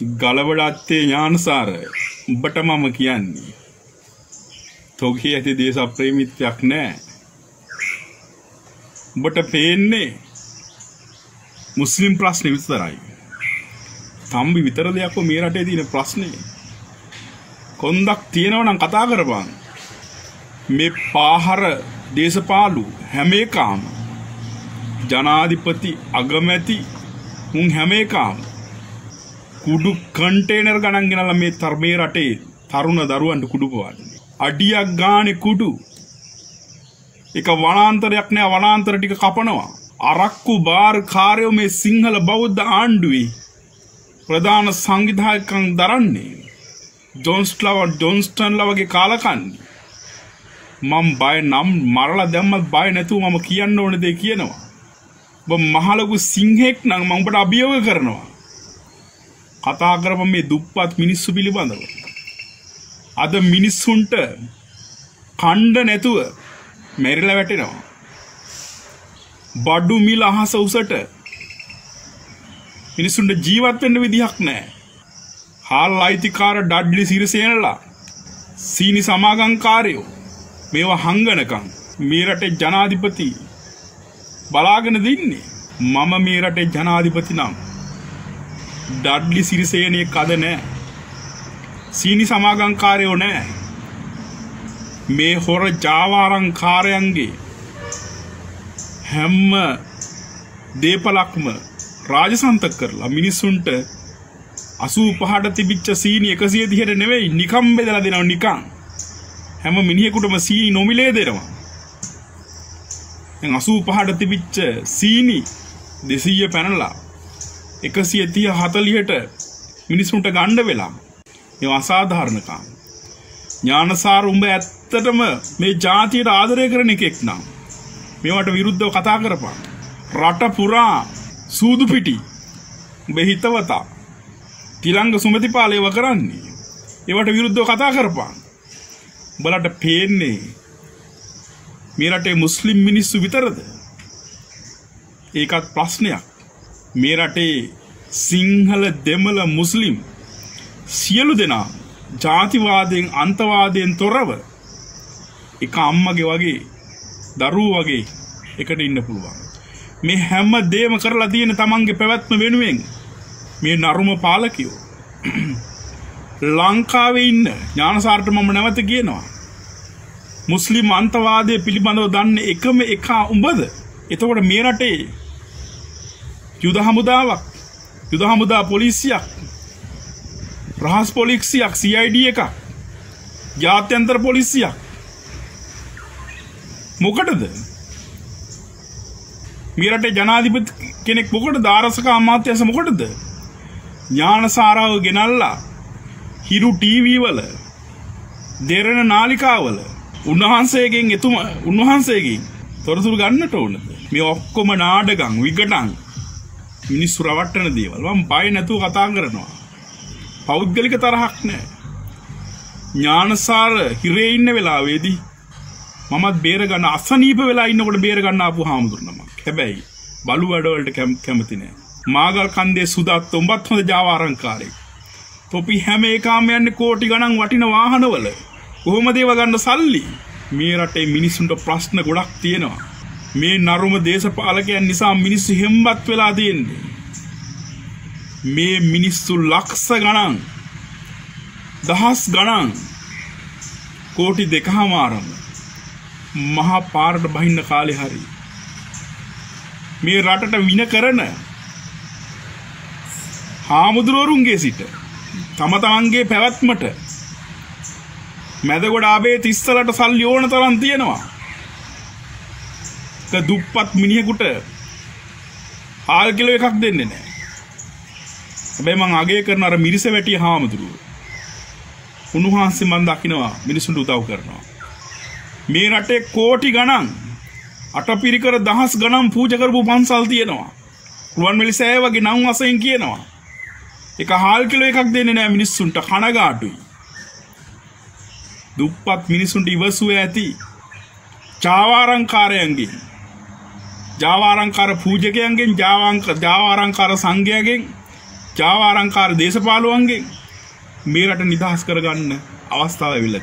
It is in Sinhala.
ගලවඩත්තේ ඥානසාර උඹට මම කියන්නේ. තොගේ ඇති දේශප්‍රේමිත්වයක් නෑ. උඹට පේන්නේ මුස්ලිම් ප්‍රශ්න විතරයි. තම්බි විතර දෙයක් මේ රටේ තියෙන ප්‍රශ්නේ. කොන්දක් තියෙනව නම් කතා කරපන්. මේ පාහර දේශපාලු හැම එකාම ජනාධිපති අගමැති මුන් හැම එකාම කුඩු කන්ටේනර් ගණන් ගෙනල්ලා මේ තරමේ රටේ තරුණ දරුවන්ට කුඩු පවන්නේ. අඩියක් ගානේ කුඩු. එක වනාන්තරයක් නෑ වනාන්තර ටික කපනවා. අරක්කු බාර් කාර්යෝ මේ සිංහල බෞද්ධ ආණ්ඩුවේ ප්‍රධාන සංවිධායකයන් දරන්නේ. ජොන්ස්ට්ලව ජොන්ස්ටන්ලා වගේ කාලකන්නේ. මම බය නම් මරලා දැම්මත් බය නැතුව මම කියන්න ඕන දේ කියනවා. ඔබ මහලොකු සිංහෙක් නම් මම ඔබට අභියෝග කරනවා. කතා කරපම මේ දුප්පත් මිනිස්සු පිළිබඳව. අද මිනිස්සුන්ට කණ්ඩ නැතුව මැරිලා වැටෙනවා. බඩු මිල අහස උසට මිනිස්සුන්ට ජීවත් වෙන්න විදිහක් නැහැ. හාල් අයිතිකාර ඩඩ්ලි සිරිසේනලා සීනි සමාගම්කාරයෝ මේවා හංගනකම් මේ රටේ ජනාධිපති බලාගෙන දින්නේ මම මේ රටේ ජනාධිපති නම් ඩඩ්ලි සිරිසේනය කද නෑ සීනි සමාගංකාරයෝ නෑ මේ හොර ජාවාරංකාරයන්ගේ හැම්ම දේපලක්ම රාජසන්තක කරලා මිනිස්සුන්ට අසූ පහට තිබිච්ච සීනි එකසිය දිහට නෙවෙයි නිකම් බෙදල දෙනව නිකං හැම මිනිහෙකුටම සීනි නොමිලේ දෙනවා අසූ පහට තිබිච්ච සීනි දෙසීය පැනලා එකසිය තිය හතලියට මිනිස්සුන්ට ගණ්ඩ වෙලා. එ අසාධාරණකම්. ඥානසාර උඹ ඇත්තටම මේ ජාතියට ආදරය කරන එකෙක් නම් මේවට විරුද්ධව කතා කරපා රට පුරා සූදු පිටි. බෙහිතවතා තිරංග සුමතිපාලයව කරන්නේ. ඒවට විරුද්ධව කතා කරපා බලට පේන්නේ මේ රටේ මුස්ලිම් මිනිස්සු විතරද? ඒකත් ප්‍රශ්නයක්. මේ රටේ සිංහල දෙමළ මුස්ලිම් සියලු දෙනා ජාතිවාදයෙන් අන්තවාදයෙන් තොරව එක අම්මගේ වගේ දරුව වගේ එකට ඉන්න පුළුවන්. මේ හැම්ම දේම කරලා තියෙන තමන්ගේ පැවැත්ම වෙනුවෙන් මේ නරුම පාලකයෝ. ලංකාවේ ඉන්න ඥානසාර්ට මම නැවත කියනවා. මුස්ලිම් අන්තවාදය පිළිබඳව දන්න එකම එකා උඹද එතකොට මේ රටේ යුද හමුදාවක් යුද හමුදා පොලිසියක් රහස් පොලික්සියක් CID එක ජාත්‍යන්තර පොලිසියක්. මොකටද? මිරට ජනාධිපති කෙනෙක් මොකට ධාරසක අමාත්‍යස මොකටද? ඥාන සාරාව ගෙනල්ලා හිරු ටීවීවල දෙරණ නාලිකාවල උන්වහන්සේගෙන් එතුම උන්වහන්සේගෙන් තොරතුරු ගන්නට ඕනද? මේ ඔක්කොම නාඩගං විකටන් මිනිස්සු රවට්ටන දේවල්. මම බය නැතුව කතා කරනවා. පෞද්ගලික තරහක් නෑ. ඥානසාර හිරේ ඉන්න වෙලාවේදී මමත් බේරගන්න අසනීප වෙලා ඉන්නකොට බේරගන්න ආපු හාමුදුරනමක් හැබැයි බලු වැඩවලට කැමති නෑ. මාගල් කන්දේ සුදත් උඹත් හොඳ ජාවාරංකාරයෙක් තොපි හැම ඒකාම යන්නේ කෝටි ගණන් වටින වාහනවල. කොහොමද ඒව ගන්න සල්ලි? මේ රටේ මිනිස්සුන්ට ප්‍රශ්න ගොඩක් තියෙනවා. මේ නරුම දේශපාලකයන් නිසා මිනිස්සු හෙම්බත් වෙලා තියෙන්නේ. මේ මිනිස්සු ලක්ෂ ගණන් දහස් ගණන් කෝටි දෙකහමාරම මහා පාරට බහින්න කාලෙ හරි. මේ රටට වින කරන හාමුදුරුවරුන්ගේ සිට තම තමන්ගේ පැවැත්මට මැදගොඩාබේ තිස්සලට සල්ලි ඕන තරන් තියෙනවා. දුප්පත් මිනිහෙකුට හාල් කිලෝ එකක් දෙන්නේ නෑ හැබැයි මං අගය කරන අර මිරිස වැටිය හාමුදුරුව. උන්වහන්සේ මන් දකිනවා මිනිසුන්ට උදව් කරනවා. මේ රටේ කෝටි ගණන් අටපිරිකර දහස් ගණන් පූජ කරපු පන්සල් තියෙනවා. රුවන්වැලි සෑය වගේ නම් වශයෙන් කියනවා. එක හාල් කිලෝ එකක් දෙන්නේ නෑ මිනිස්සුන්ට කනගාටුයි. දුප්පත් මිනිසුන්ට ඉවසුව ඇති ජාවාරංකාරයන්ගෙන් ජාවාරංකාර පූජකයන්ගෙන් ජාවාංක ජාවාරංකාර සංඝයාගෙන් ජාවාරංකාර දේශපාලුවන්ගේ මේ රට නිදහස් කරගන්න අවස්ථාව ඇවිල්ලා